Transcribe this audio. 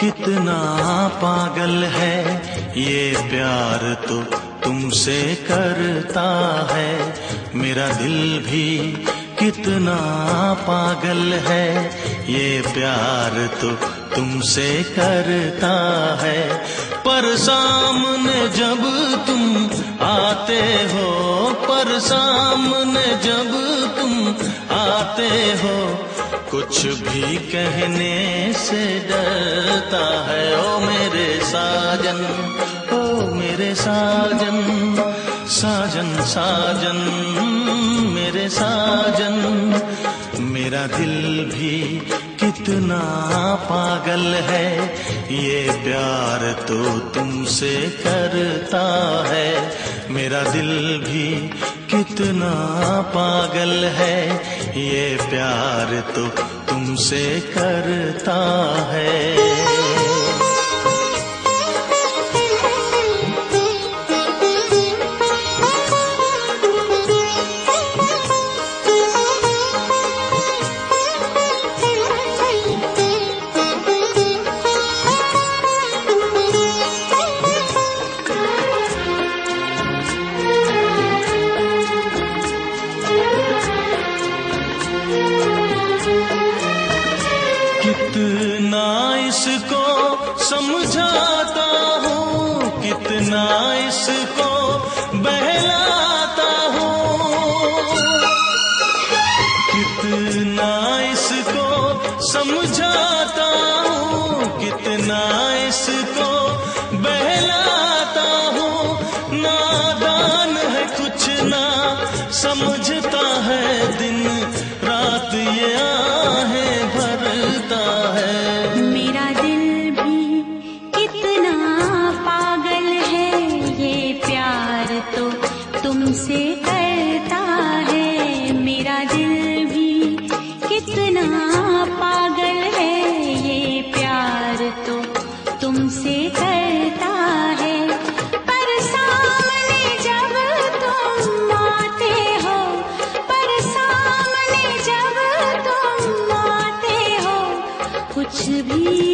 कितना पागल है। ये प्यार तो तुमसे करता है। मेरा दिल भी कितना पागल है। ये प्यार तो तुमसे करता है। पर सामने जब तुम आते हो, पर सामने जब तुम आते हो कुछ भी कहने से डरता है। ओ मेरे साजन, ओ मेरे साजन साजन साजन, मेरे साजन, मेरा दिल भी कितना पागल है। ये प्यार तो तुमसे करता है। मेरा दिल भी कितना पागल है ये प्यार तो तुमसे करता है। कितना इसको समझाता हूँ कितना इसको बहलाता हूँ। कितना इसको समझाता हूँ कितना इसको कुछ भी